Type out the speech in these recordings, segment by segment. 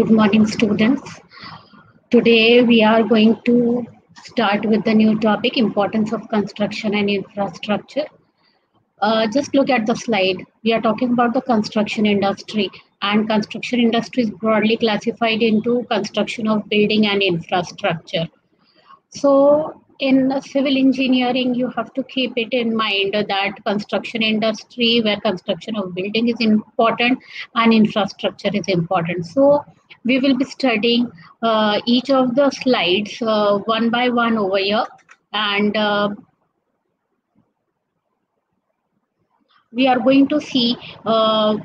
Good morning, students. Today we are going to start with the new topic, importance of construction and infrastructure. Uh, just look at the slide. We are talking about the construction industry and construction industry is broadly classified into construction of building and infrastructure. So in civil engineering, you have to keep it in mind that construction industry, where construction of building is important and infrastructure is important. So we will be studying uh, each of the slides uh, one by one over here. And uh, we are going to see uh,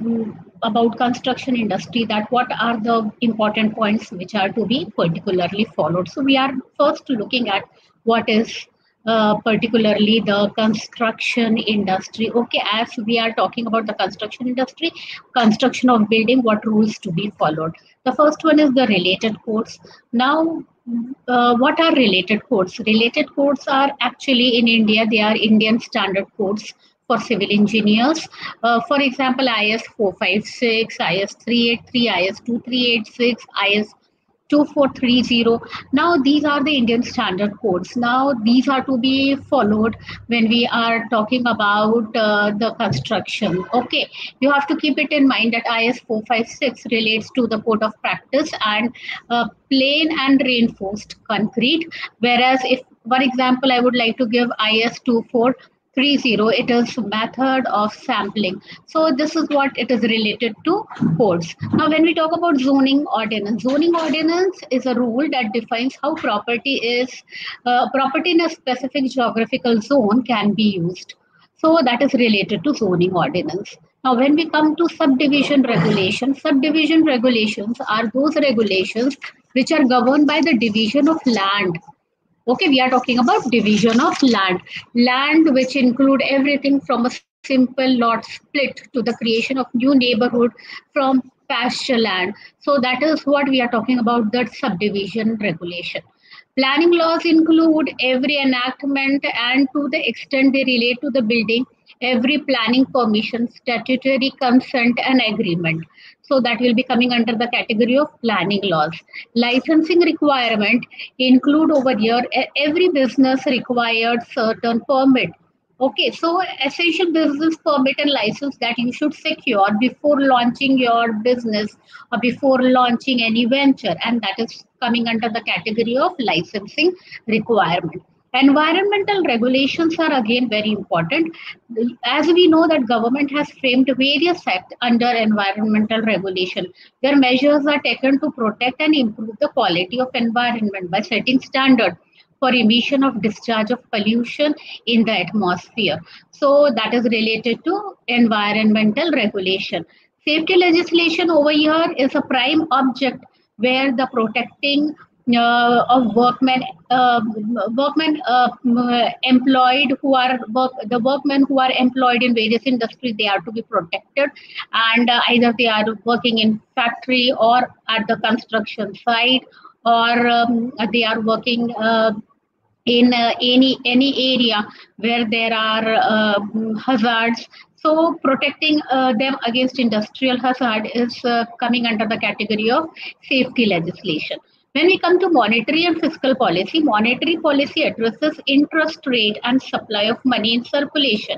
about construction industry that what are the important points which are to be particularly followed. So we are first looking at what is uh, particularly the construction industry. Okay, as we are talking about the construction industry, construction of building, what rules to be followed. The first one is the related codes. Now, uh, what are related codes? Related codes are actually in India, they are Indian standard codes for civil engineers. Uh, for example, IS 456, IS 383, IS 2386, IS 2430 now these are the indian standard codes. Now these are to be followed when we are talking about uh, the construction. Okay. You have to keep it in mind that is 456 relates to the code of practice and uh, plain and reinforced concrete. Whereas if for example i would like to give is 24 30 it is method of sampling. So this is what it is related to codes. Now when we talk about zoning ordinance zoning ordinance is a rule that defines how property is uh, property in a specific geographical zone can be used. So that is related to zoning ordinance. Now when we come to subdivision regulations subdivision regulations are those regulations which are governed by the division of land Okay, we are talking about division of land. Land which include everything from a simple lot split to the creation of new neighborhood from pasture land. So that is what we are talking about, that subdivision regulation. Planning laws include every enactment and to the extent they relate to the building, every planning permission, statutory consent and agreement. So that will be coming under the category of planning laws. Licensing requirement include over here every business required certain permit. Okay, so essential business permit and license that you should secure before launching your business or before launching any venture, and that is coming under the category of licensing requirement. Environmental regulations are again very important. As we know that government has framed various acts under environmental regulation, where measures are taken to protect and improve the quality of environment by setting standard for emission of discharge of pollution in the atmosphere. So that is related to environmental regulation. Safety legislation over here is a prime object where the protecting of workmen uh, workmen uh, employed who are work the workmen who are employed in various industries they are to be protected and uh, either they are working in factory or at the construction site or um, they are working uh, in uh, any any area where there are hazards so protecting uh, them against industrial hazard is uh, coming under the category of safety legislation. When we come to monetary and fiscal policy, monetary policy addresses interest rate and supply of money in circulation.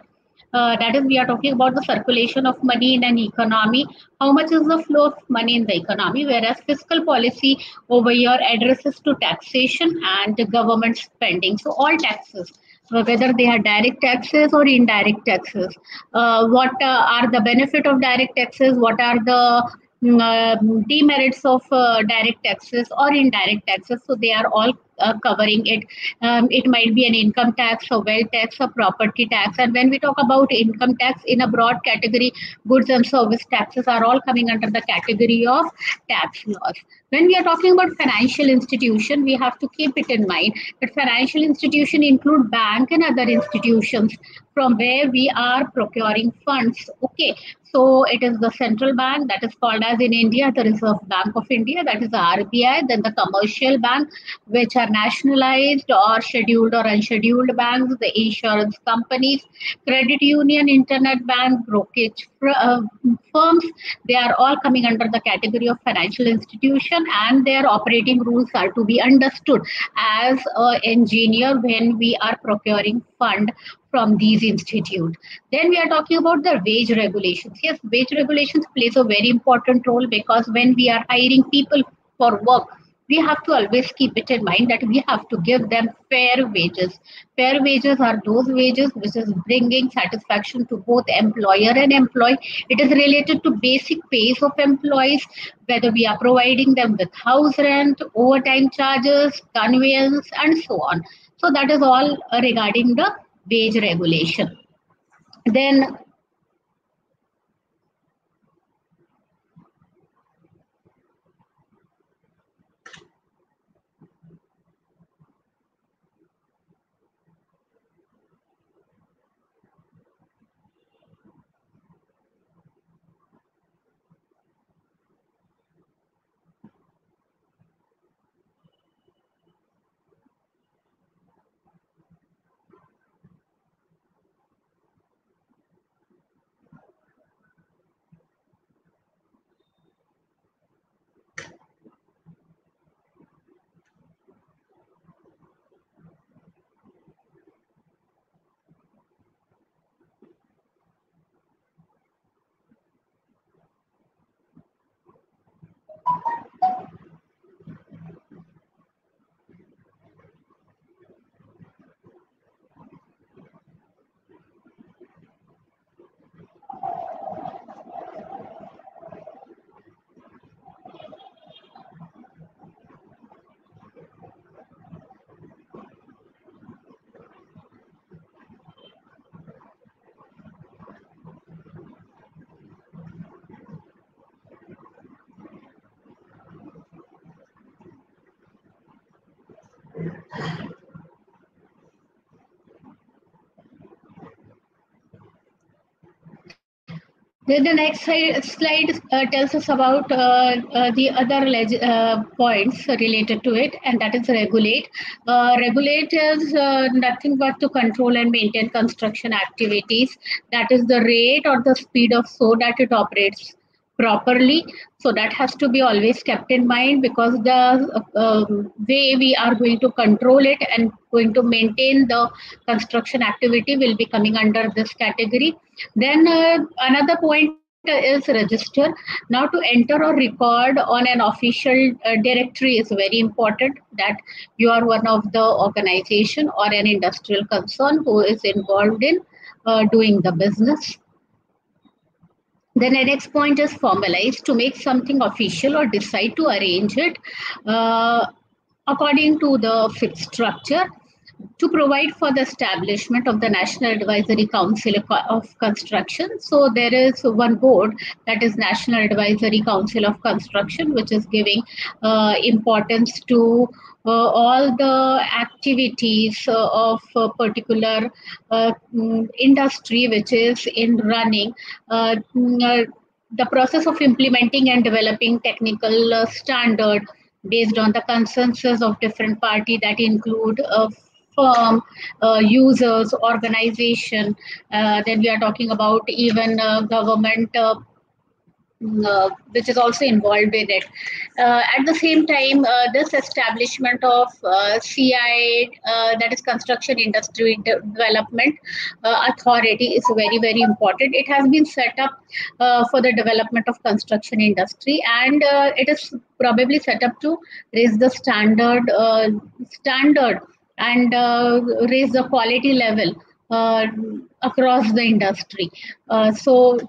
Uh, that is, we are talking about the circulation of money in an economy. How much is the flow of money in the economy? Whereas fiscal policy over here addresses to taxation and government spending. So all taxes, whether they are direct taxes or indirect taxes. Uh, what uh, are the benefit of direct taxes? What are the uh, demerits of uh, direct taxes or indirect taxes. So they are all uh, covering it. Um, it might be an income tax, or wealth tax, or property tax. And when we talk about income tax in a broad category, goods and service taxes are all coming under the category of tax laws. When we are talking about financial institution, we have to keep it in mind that financial institution include bank and other institutions from where we are procuring funds. Okay, so it is the central bank that is called as in India the Reserve Bank of India, that is the RBI, then the commercial bank, which are nationalized or scheduled or unscheduled banks, the insurance companies, credit union, internet bank, brokerage uh, firms. They are all coming under the category of financial institution and their operating rules are to be understood as an engineer when we are procuring fund from these institutes. Then we are talking about the wage regulations. Yes, wage regulations plays a very important role because when we are hiring people for work, we have to always keep it in mind that we have to give them fair wages. Fair wages are those wages which is bringing satisfaction to both employer and employee. It is related to basic pays of employees, whether we are providing them with house rent, overtime charges, conveyance, and so on. So that is all regarding the wage regulation. Then Then the next slide uh, tells us about uh, uh, the other uh, points related to it, and that is regulate. Uh, regulate is uh, nothing but to control and maintain construction activities. That is the rate or the speed of so that it operates properly. So that has to be always kept in mind because the um, way we are going to control it and going to maintain the construction activity will be coming under this category. Then uh, another point is register. Now to enter or record on an official uh, directory is very important that you are one of the organization or an industrial concern who is involved in uh, doing the business. Then the next point is formalize to make something official or decide to arrange it uh, according to the fixed structure to provide for the establishment of the National Advisory Council of Construction. So there is one board that is National Advisory Council of Construction, which is giving uh, importance to uh, all the activities uh, of a particular uh, mm, industry which is in running mm, the process of implementing and developing technical uh, standard based on the consensus of different party that include uh, firm, uh, users, organization. then we are talking about even government uh, which is also involved in it. Uh, at the same time, uh, this establishment of uh, CI, uh, that is Construction Industry De Development uh, Authority, is very very important. It has been set up for the development of construction industry, and it is probably set up to raise the standard standard and uh, raise the quality level uh, across the industry. Uh, so